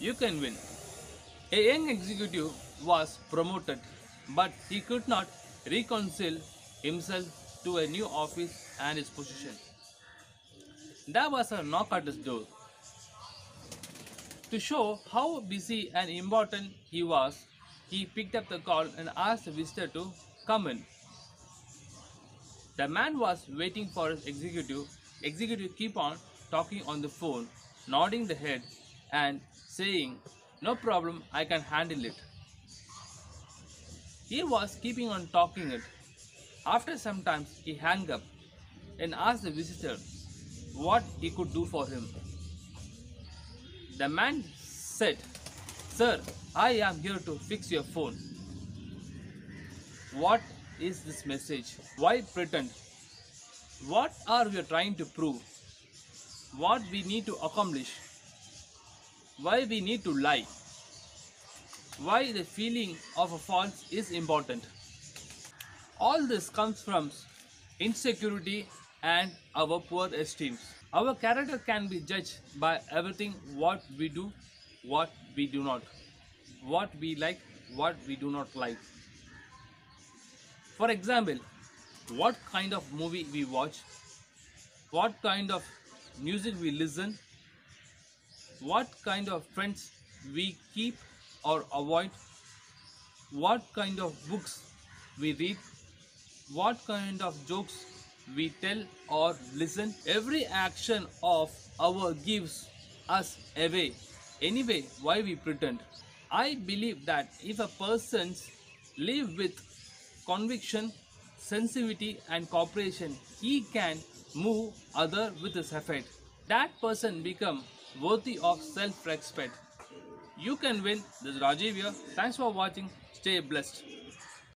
you can win. A young executive was promoted, but he could not reconcile himself to a new office and his position. There was a knock at his door. To show how busy and important he was, he picked up the call and asked the visitor to come in. The man was waiting for his executive. Executive keep on talking on the phone, nodding the head and saying, "No problem, I can handle it." He was keeping on talking it. After some time, he hung up and asked the visitor what he could do for him. The man said, Sir, I am here to fix your phone. What is this message? Why pretend? What are we trying to prove? What we need to accomplish? Why we need to lie? Why the feeling of a false is important? All this comes from insecurity and our poor esteem. Our character can be judged by everything what we do, what we do not, what we like, what we do not like. For example, what kind of movie we watch, what kind of music we listen, what kind of friends we keep or avoid, what kind of books we read, what kind of jokes we tell or listen. Every action of our gives us away. Anyway, why we pretend? I believe that if a person live with conviction, sensitivity and cooperation, he can move other with his effort. That person become worthy of self-respect. You can win. This is here. Thanks for watching. Stay blessed.